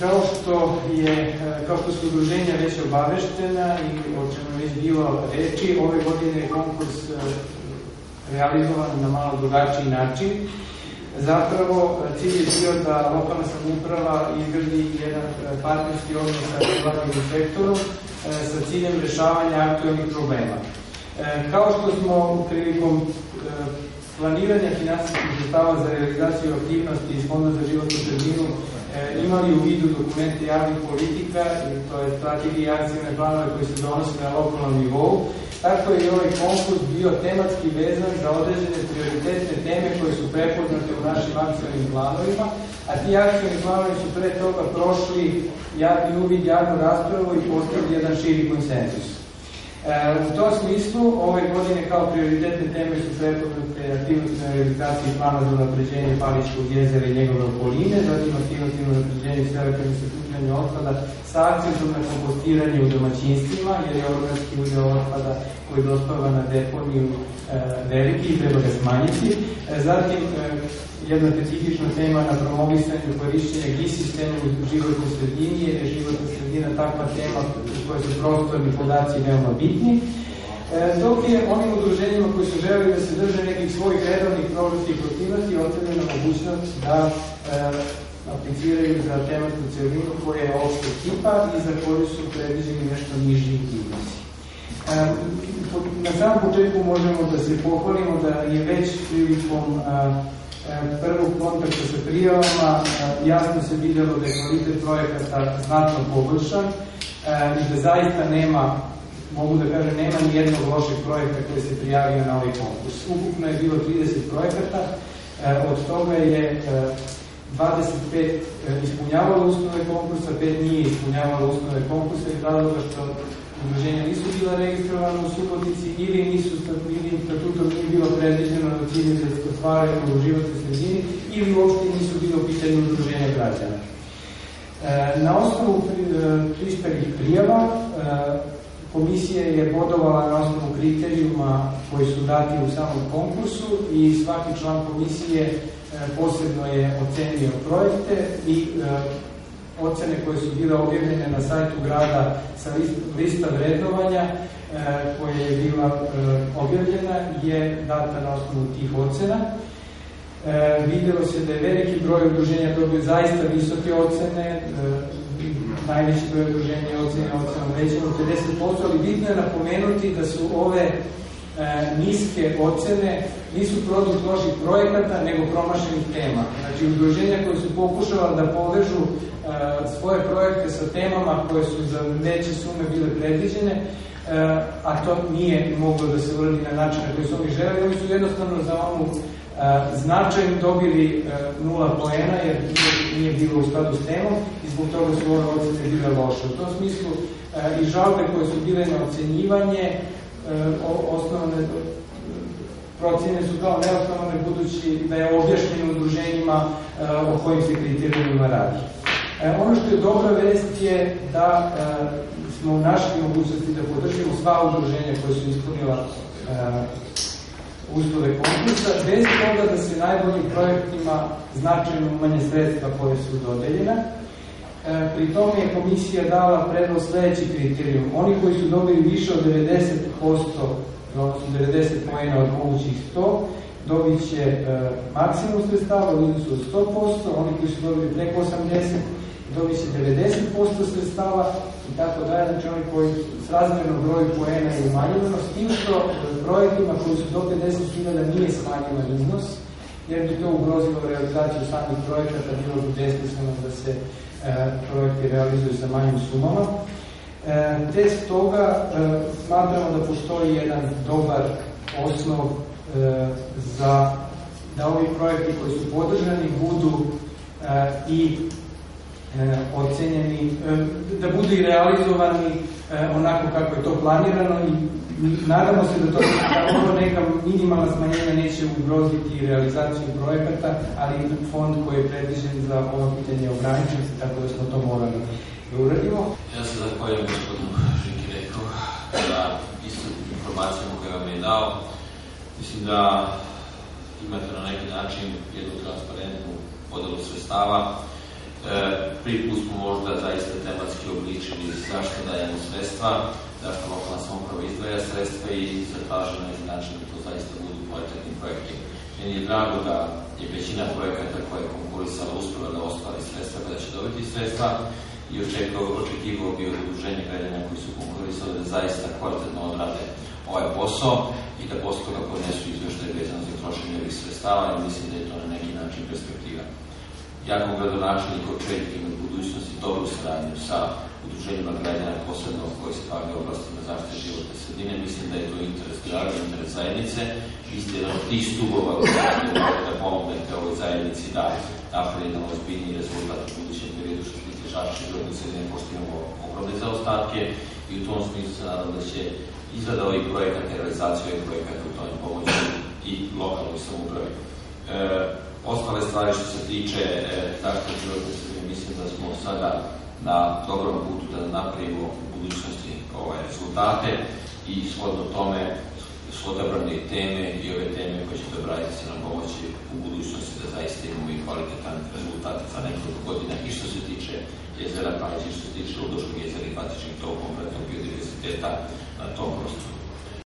Kao što je, kao što su udruženja već obaveštena i o čemu je već bilo reči, ove godine je konkurs realizovan na malo drugačiji način. Zapravo, cilj je bio da lokalna samouprava izgradi jedan partnerski odnos sa privatnim sektorom sa ciljem rešavanja aktualnih problema. Kao što smo prilikom planiranja finansijskih sredstava za realizaciju aktivnosti iz Fonda za životnu sredinu imali u vidu dokumente javnih politika, to je strategija akcijne planove koji se donose na lokalnom nivou, tako je i ovaj konkurs bio tematski vezan za određene prioritetne teme koje su prepoznate u našim akcijnim planovima, a ti akcijni planovi su pre toga prošli javni uvid, javnu raspravu i postavili jedan širi konsensus. U tom smislu, ove godine kao prioritetne teme su prepoznate aktivnosti na realizaciji plana za napređenje Paličkog jezera i njegove okoline, zatim aktivnosti na napređenju selektivne sakupljanja otpada sa akcentom na kompostiranje u domaćinstvima, jer je organski udeo otpada koji dospava na deponiju e, veliki i treba ga smanjiti. E, zatim, e, jedna specifična tema na promovisanju korišćenja GI sistema u životnoj sredini, jer je životna sredina takva tema u kojoj su prostorni podaci veoma bitni. E, dok je onim udruženjima koji su želeli da se drže nekih svojih redovnih programskih aktivnosti ostavljena mogućnost da e, apliciraju za tematsku celinu koja je opšte tipa i za koju su predviđeni nešto niži iznosi. E, na samom početku možemo da se pohvalimo da je već prilikom prvog kontakta sa prijavama jasno se videlo da je kvalitet projekata znatno poboljšan i da zaista nema mogu da kažem, nema ni jednog lošeg projekta koji se prijavio na ovaj konkurs. Ukupno je bilo 30 projekata, od toga je 25 ispunjavalo uslove konkursa, 5 nije ispunjavalo uslove konkursa i razloga što udruženja nisu bila registrovana u Subotici ili nisu ili statutom nije bilo predviđeno da cilje da se ostvaraju u životnoj sredini ili uopšte nisu bilo u pitanju udruženja građana. E, na osnovu prispelih prijava e, komisija je bodovala na osnovu kriterijuma koji su dati u samom konkursu i svaki član komisije e, posebno je ocenio projekte i ocene koje su bile objavljene na sajtu grada sa lista vrednovanja e, koja je bila e, objavljena je data na osnovu tih ocena. E, videlo se da je veliki broj udruženja dobio zaista visoke ocene, e, najveći broj udruženja je ocena ocenom većem od 50%, ali bitno je napomenuti da su ove niske ocene nisu produkt loših projekata, nego promašenih tema. Znači, udruženja koje su pokušala da povežu e, svoje projekte sa temama koje su za veće sume bile predviđene, e, a to nije moglo da se uradi na način na koji su oni želeli, oni su jednostavno za onu e, značajno dobili nula poena, jer nije bilo u skladu s temom i zbog toga su ove ocene bile loše. U tom smislu i žalbe koje su bile na ocenjivanje, osnovne procene su kao neosnovane budući da je objašnjeno udruženjima o kojim se kriterijumima radi. E, ono što je dobra vest je da e, smo našli mogućnosti da podržimo sva udruženja koje su ispunila e, uslove konkursa, bez toga da se najboljim projektima značajno manje sredstva koje su dodeljena. E, pri tome je komisija dala predlog sledeći kriterijum. Oni koji su dobili više od 90% odnosno 90 pojena od mogućih 100, dobit će e, maksimum sredstava u iznosu od 100%, oni koji su dobili preko 80, dobit će 90% sredstava i tako dalje, znači oni koji s razmjerno broju poena je umanjeno, s tim što e, projektima koji su do 50.000 nije smanjivan iznos, jer bi to ugrozilo realizaciju samih projekata, bilo bi besmisleno da se e, projekti realizuju sa manjim sumama. E, te stoga e, smatramo da postoji jedan dobar osnov e, za da ovi projekti koji su podržani budu i ocenjeni, da budu i realizovani onako kako je to planirano i nadamo se da to da neka minimalna smanjenja neće ugroziti realizaciju projekata, ali fond koji je predviđen za ovo pitanje ograničen se, tako da smo to morali da uradimo. Ja se zahvaljujem gospodinu Žikireku za istu informaciju koju vam je dao. Mislim da imate na neki način jednu transparentnu podelu sredstava. Prvi put možda zaista tematski obličili zašto dajemo sredstva, zašto lokalna samouprava izdvaja sredstva i zatraženo je način da to zaista budu kvalitetni projekti. Meni je drago da je većina projekata koja je konkurisala uspela da ostvari sredstva, da će dobiti sredstva i očekao, očekivao bi od udruženja građana koji su konkurisali da zaista kvalitetno odrade ovaj posao i da posle toga podnesu izveštaj vezano za trošenje ovih sredstava i mislim da je to na neki način perspektiva. Ja kao gradonačelnik očekujem u budućnosti dobru saradnju sa udruženjima građana, posebno koji se bave oblastima zaštite životne sredine. Mislim da je to interes grada, interes zajednice. Vi ste jedan od tih stubova da pomognete ovoj zajednici da napravi jedan ozbiljni rezultat u budućem periodu što se tiče zaštite životne sredine, pošto imamo ogromne zaostatke i u tom smislu se nadam da će izgleda ovih projekata i realizacija ovih projekata u tome pomoći i lokalnoj samoupravi. E, ostale stvari što se tiče e, zaštite životne sredine, mislim da smo sada na dobrom putu da napravimo u budućnosti ove rezultate i shodno tome su odabrane teme i ove teme koje će dobraviti se nam pomoći u budućnosti da zaista imamo i kvalitetan rezultat za nekoliko godina i što se tiče jezera Pajić i što se tiče Ludoškog jezera i Batičnih to konkretnog biodiverziteta na tom prostoru.